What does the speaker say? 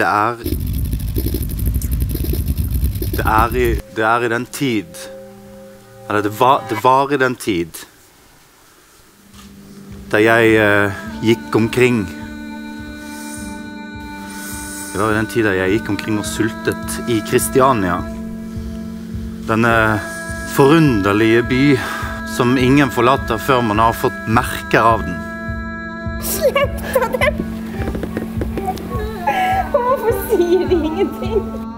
Det er Det er i, det er i den tid Eller det var, det var i den tid da jeg eh, gikk omkring Det var i den tida jeg gikk omkring og sultet i Kristiania. Denne forunderlige by som ingen forlater før man har fått merker av den. Slett av 一零一零